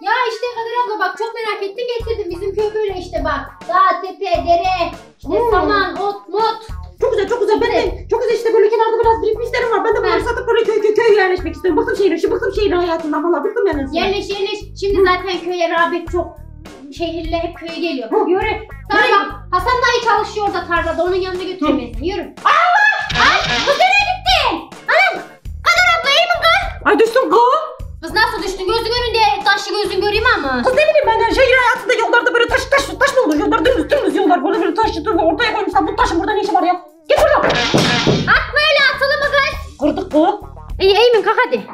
Ya işte Kadir abla bak çok merak ettim getirdim. Bizim köy böyle işte bak. Dağ, tepe, dere, işte Hmm. saman, ot, mot. Çok güzel çok güzel. Ben de çok güzel işte böyle kenarda biraz birikmişlerim var. Ben de bunları satıp böyle köy köy köy yerleşmek istiyorum. Bıktım şehrin, şu bıktım şehrin hayatından valla bıktım yani. Yerleş yerleş. Şimdi zaten köye rağbet çok. Şehirliler hep köye geliyor. Hı. Yürü. Sana bak Hasan dayı çalışıyor orada tarlada. Onun yanına götüremezsin. Yürü. Allah! Ay kız kız. Nasıl düştün? Gözün önünde taşı gözün göreyim ama. Kız ne bileyim ben yani şehir hayatında yollarda böyle taş taş taş mı olur? Yollar dümdüz dümdüz yollar böyle böyle taş dur ortaya koymuşlar. Bu taşın burada ne işi var ya? Git buradan. Atma öyle atılı mı kız? Kırdık kız. İyi Eymin kalk hadi.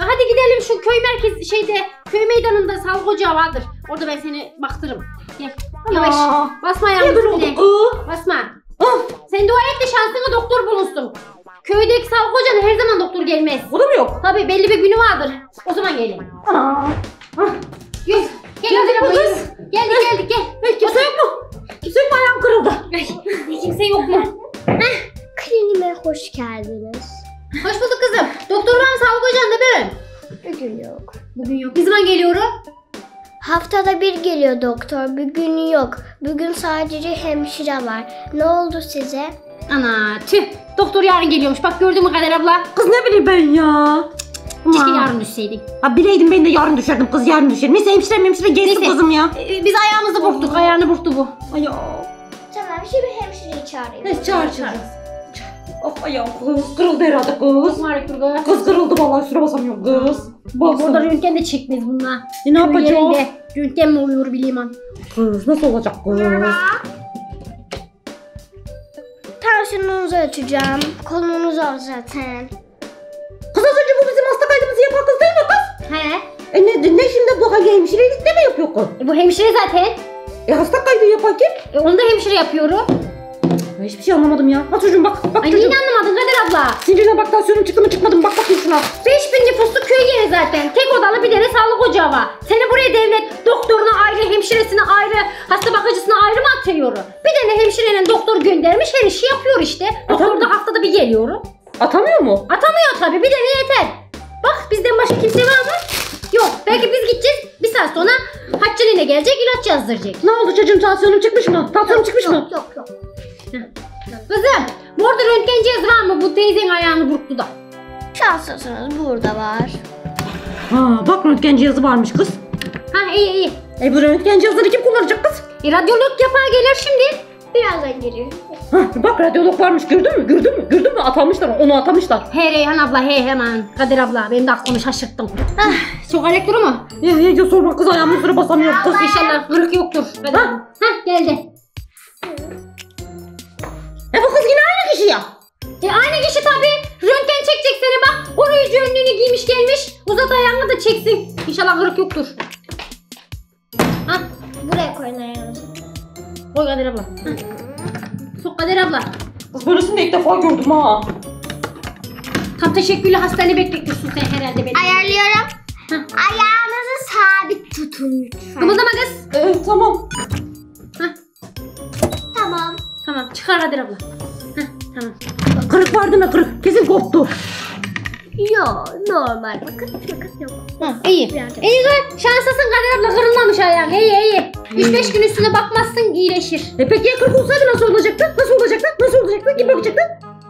Hadi gidelim şu köy merkez şeyde köy meydanında sağlık ocağı vardır. Orada ben seni baktırım. Gel yavaş basma üstüne. kız? Basma. Sen dua et de şansına doktor bulunsun. Köydeki sağlık ocağına her zaman doktor gelmez. o da mı yok? Tabi belli bir günü vardır. O zaman gelin. Aa. Yürü. Gel Geldik mi kız? Geldik geldik gel. Hey, kimse yok mu? Kimse yok mu ayağım kırıldı? Ay, kimse yok mu? Kliniğime hoş geldiniz. Hoş bulduk kızım. Doktor var mı sağlık ocağında ben? Bugün yok. Bugün yok. Ne zaman geliyorum? Haftada bir geliyor doktor. Bugün yok. Bugün sadece hemşire var. Ne oldu size? Ana tüh. Doktor yarın geliyormuş. Bak gördün mü Kader abla? Kız ne bileyim ben ya. Keşke Aman. yarın düşseydik. Ha bileydim ben de yarın düşerdim kız yarın düşerim. Neyse hemşire hemşire gelsin Neyse. kızım ya. Ee, biz ayağımızı burktuk. Ayağını burktu bu. Ay ya. Tamam şimdi hemşireyi çağırayım. Ne çağır çağır. Of ayağım kız kırıldı herhalde kız. Var kız. Kız kırıldı vallahi üstüne basamıyorum kız. Bak Baksana. röntgen de çekmez bunlar. E ne yapacağız? Röntgen mi oluyor bileyim an. Kız nasıl olacak kız? Tansiyonunuzu ölçeceğim. Kolunuzu al zaten. Kız az önce bu bizim hasta kaydımızı yapan kız değil mi kız? He. E ne, ne şimdi bu hemşirelik de mi yapıyor kız? E, bu hemşire zaten. E hasta kaydı yapan kim? E, onu da hemşire yapıyorum. Ben hiçbir şey anlamadım ya. Bak çocuğum bak. Bak Ay çocuğum. niye anlamadın Kader abla? Sinirine bak tansiyonum çıktı mı çıkmadı mı bak bakayım şuna. 5000 nüfuslu köy yeri zaten. Tek odalı bir tane sağlık ocağı var. Seni buraya devlet doktoruna ayrı, hemşiresine ayrı, hasta bakıcısına ayrı mı atıyor? Bir tane hemşireyle doktor göndermiş her işi yapıyor işte. Doktor da haftada bir geliyor. Atamıyor mu? Atamıyor tabii bir tane yeter. Bak bizden başka kimse var mı? Yok. Belki biz gideceğiz. Bir saat sonra nene gelecek ilaç yazdıracak. Ne oldu çocuğum tansiyonum çıkmış mı? Tansiyonum çıkmış mı? Yok yok. Kızım burada röntgen cihazı var mı? Bu teyzen ayağını burktu da. Şanslısınız burada var. Ha bak röntgen cihazı varmış kız. Ha iyi iyi. E bu röntgen cihazını kim kullanacak kız? E, radyolog yapar gelir şimdi. Birazdan geliyor. Ha bak radyolog varmış gördün mü? Gördün mü? Gördün mü? Atamışlar onu atamışlar. He Reyhan abla he hemen. Kadir abla benim de aklımı şaşırttın. Ah, çok elektro mu? Ya ya ya sorma kız ayağımın üstüne basamıyorum kız. İnşallah kırık yoktur. Ha? Ha geldi. Ya. E aynı kişi tabi. Röntgen çekecek seni bak. Koruyucu önlüğünü giymiş gelmiş. Uzat ayağını da çeksin. İnşallah kırık yoktur. Ha Buraya koyun ayağınızı. koy Kadir abla. Ha. Sok Kadir abla. Kız böylesini de ilk defa gördüm ha. Tam teşekkürlü hastane bekletiyorsun sen herhalde beni. Ayarlıyorum. Hı. Ayağınızı sabit tutun lütfen. Kımıldama kız. Evet tamam. Tamam. Tamam çıkar Kadir abla. Tamam. Kırık var değil mi kırık? Kesin koptu. Yok normal. Bakın bakın yok. Ha, iyi. Biraz İyi kız. Şanslısın Kadir abla kırılmamış ayağın. İyi iyi. 3-5 gün üstüne bakmazsın iyileşir. E peki ya kırık olsaydı nasıl olacaktı? Nasıl olacaktı? Nasıl olacaktı? Kim bakacaktı?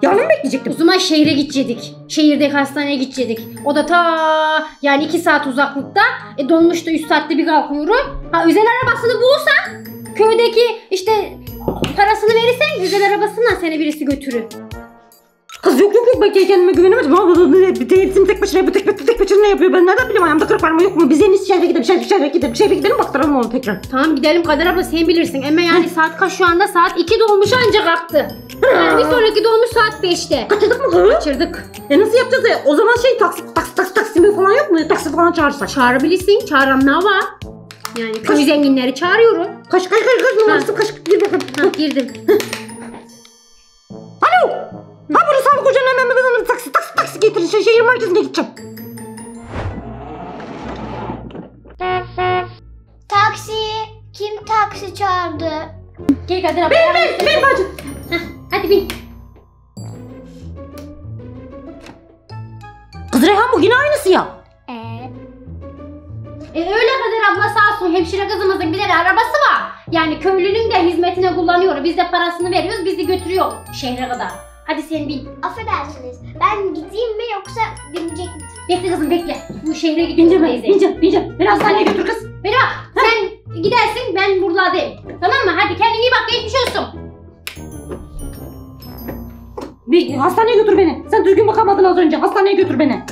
Yarın mı O bekleyecektim? zaman şehre gidecektik. Şehirdeki hastaneye gidecektik. O da ta yani 2 saat uzaklıkta. E dolmuşta 3 saatte bir kalkıyorum. Ha özel arabasını bulursan köydeki işte parasını verirsen özel arabasından seni birisi götürür. Kız yok yok yok ben kendime güvenemedim. Ama bu ne? Bir de hepsini tek başına yapıyor. Tek, tek başına yapıyor. Ben nereden bileyim ayağımda kırık var mı yok mu? Biz en iyisi şehre gidelim. Şehre, şehre gidelim. Şehre gidelim baktıralım onu tekrar. Tamam gidelim Kadir abla sen bilirsin. Ama yani saat kaç şu anda? Saat 2 dolmuş ancak kalktı. Yani bir sonraki dolmuş saat 5'te. Kaçırdık mı kız? Kaçırdık. E nasıl yapacağız ya? O zaman şey taksi, taksi, taksi, taksi falan yok mu? Taksi falan çağırsak. Çağırabilirsin. Çağıran ne var? Yani koş. Koyu zenginleri çağırıyorum. Koş koş koş koş. Numarası koş. Gir bakalım. Ha, girdim. Alo. Ha burası sağlık ocağına hemen hemen hemen taksi taksi taksi getirin. Şey, şehir merkezine gideceğim. Taksi. Kim taksi çağırdı? Gel Kadir abi. Bin bin bin bacım. Heh, hadi bin. Kız Reyhan bu yine aynısı ya. Ee, e öyle kadar Abla sağ olsun hemşire kızımızın bir de arabası var. Yani köylünün de hizmetine kullanıyor. Biz de parasını veriyoruz bizi götürüyor şehre kadar. Hadi sen bin. affedersiniz. Ben gideyim mi yoksa binecek misiniz? Bekle kızım bekle. Bu şehre ben, teyze. bineceğim, bineceğim. Beni hastaneye götür kız. Beni bak sen gidersin ben buradayım. Tamam mı? Hadi kendine iyi bak geçmiş olsun. Bir hastaneye götür beni. Sen düzgün bakamadın az önce. Hastaneye götür beni.